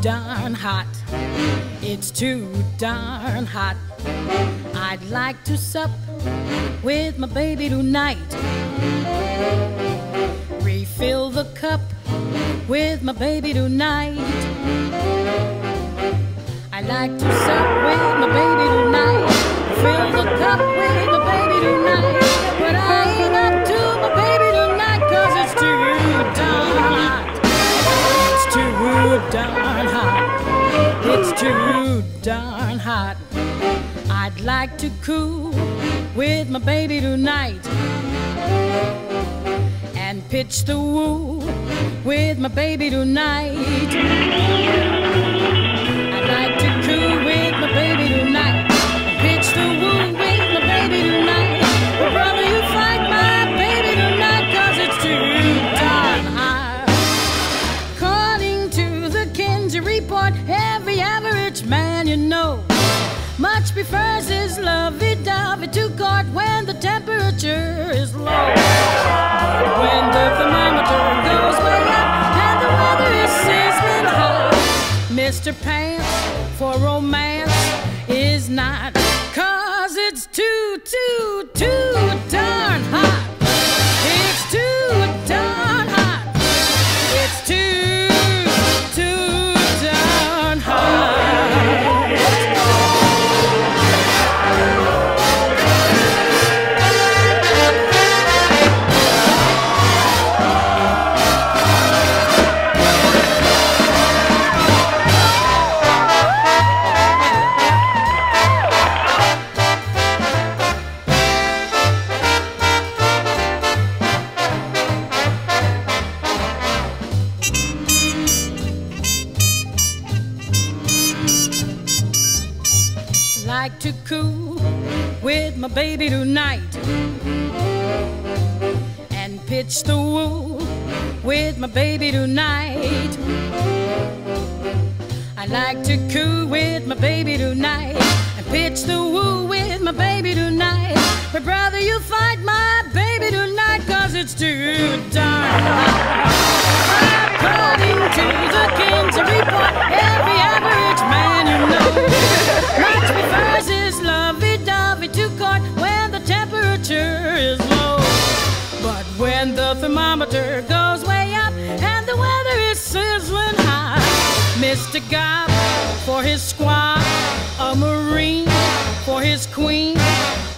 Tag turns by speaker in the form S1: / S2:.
S1: darn hot. It's too darn hot. I'd like to sup with my baby tonight. Refill the cup with my baby tonight. I like to darn hot. It's too darn hot. I'd like to cool with my baby tonight and pitch the woo with my baby tonight. Every average man you know much prefers his lovey-dovey to court when the temperature is low. When the thermometer goes way up and the weather is sizzling hot, Mr. Pants for romance is not, cause it's too, too, too like to coo with my baby tonight and pitch the woo with my baby tonight. I like to coo with my baby tonight and pitch the woo with my baby tonight. But brother, you fight my baby tonight cause it's too hot. thermometer goes way up and the weather is sizzling hot. Mr. God for his squad, a Marine for his queen.